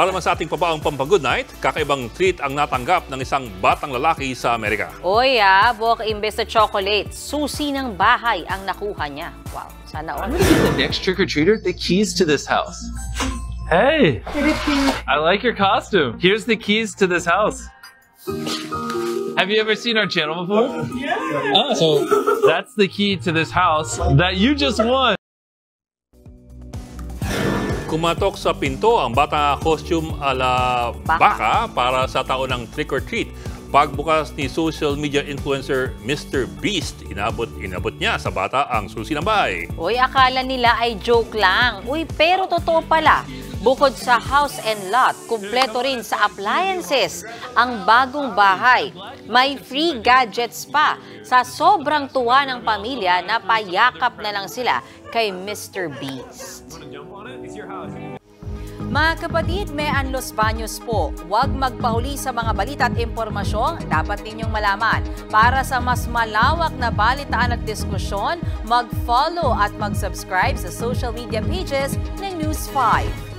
Para naman sa ating pabaong pampagood night, kakaibang treat ang natanggap ng isang batang lalaki sa Amerika. Oy ah, buwak imbes sa chocolate, susi ng bahay ang nakuha niya. Wow, sana all. The next trick or treater, the keys to this house. Hey, I like your costume. Here's the keys to this house. Have you ever seen our channel before? Yeah. Oh, so that's the key to this house that you just won. Kumatok sa pinto ang bata costume ala Baka. para sa taon ng trick or treat. Pagbukas ni social media influencer Mr. Beast, inabot, inabot niya sa bata ang susi ng bahay. Uy, akala nila ay joke lang. Uy, pero totoo pala. Bukod sa house and lot, kumpleto rin sa appliances ang bagong bahay. May free gadgets pa. Sa sobrang tuwa ng pamilya, napayakap na lang sila kay Mr. Beast. Mga kapatid, may Anlos Baños po. Huwag magpahuli sa mga balita at impormasyong dapat ninyong malaman. Para sa mas malawak na balitaan at diskusyon, mag-follow at mag-subscribe sa social media pages ng News 5.